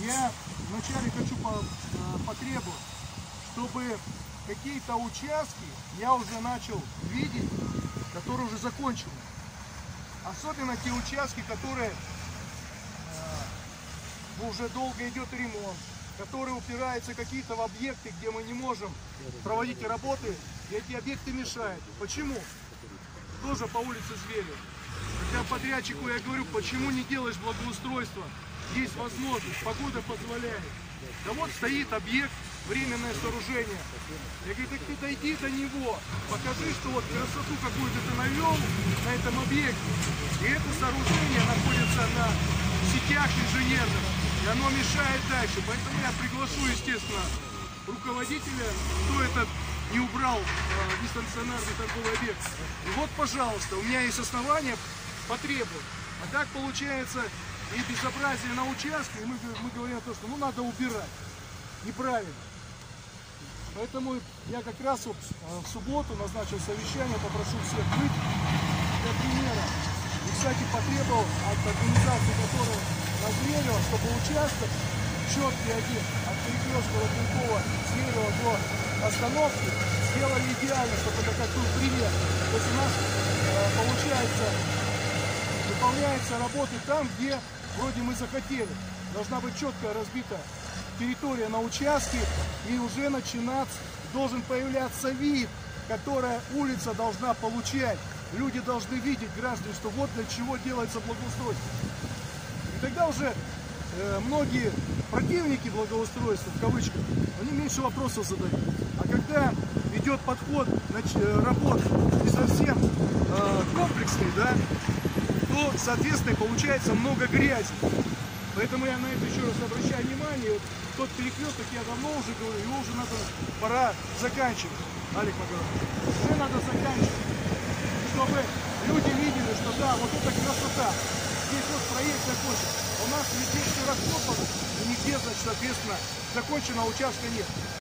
Я вначале хочу э, потребовать, чтобы какие-то участки я уже начал видеть, которые уже закончены. Особенно те участки, которые э, ну, уже долго идет ремонт, которые упираются какие-то в объекты, где мы не можем проводить работы, и эти объекты мешают. Почему? Тоже по улице Зверев. Хотя подрядчику я говорю, почему не делаешь благоустройство? Есть возможность, погода позволяет. Да вот стоит объект, временное сооружение. Я говорю, так ты дойди до него, покажи, что вот красоту какую-то ты навел на этом объекте. И это сооружение находится на сетях инженерных, и оно мешает дальше. Поэтому я приглашу, естественно, руководителя, кто этот не убрал э, нестационарный торговый объект. И вот, пожалуйста, у меня есть основания потребовать. А так получается и безобразие на участке, и мы, мы говорим о том, что ну надо убирать. Неправильно. Поэтому я как раз вот э, в субботу назначил совещание, попрошу всех быть для примера. И, кстати, потребовал от организации, которая назрела, чтобы участок четкий один от перекрестка Ротенкова Зверева до остановки сделали идеально, чтобы это как был пример. То есть у нас э, получается выполняются работы там, где вроде мы захотели. Должна быть четко разбита территория на участке и уже начинаться, должен появляться вид, которая улица должна получать. Люди должны видеть, граждане, что вот для чего делается благоустройство. И тогда уже э, многие противники благоустройства, в кавычках, они меньше вопросов задают. А когда идет подход э, работ не совсем э, комплексный, да, то, соответственно, получается много грязи. Поэтому я на это еще раз обращаю внимание. Вот тот перекресток, я давно уже говорю, его уже надо, пора заканчивать. Алик Магомедович, уже надо заканчивать. Чтобы люди видели, что да, вот это красота. Здесь вот проект закончен. У нас везде все раскопано, и нигде, значит, соответственно, законченного участка нет.